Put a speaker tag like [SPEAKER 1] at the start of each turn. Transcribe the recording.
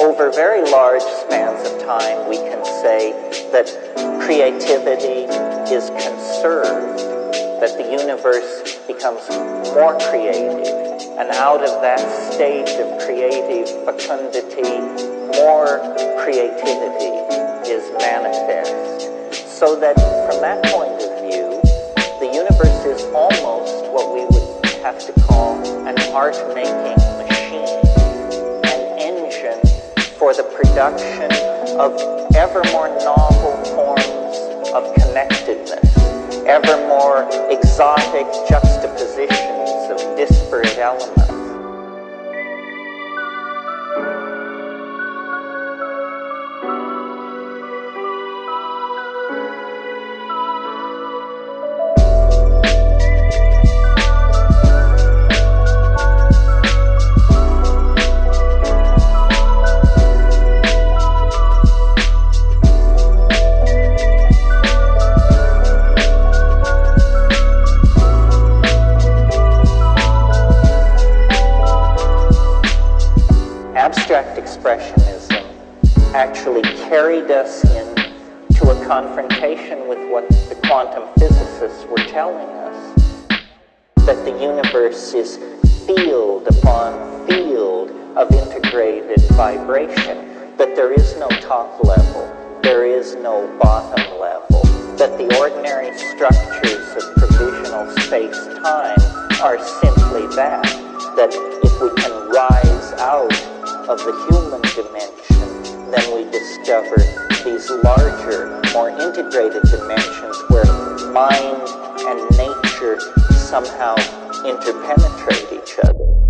[SPEAKER 1] over very large spans of time, we can say that creativity is conserved, that the universe becomes more creative, and out of that state of creative fecundity, more creativity is manifest. So that from that point of view, the universe is almost what we would have to call an art-making machine, an engine for the production of ever more novel forms of connectedness, ever more exotic juxtapositions of disparate elements. Is field upon field of integrated vibration, that there is no top level, there is no bottom level, that the ordinary structures of provisional space-time are simply that, that if we can rise out of the human dimension, then we discover these larger, more integrated dimensions where mind and nature somehow interpenetrate each other.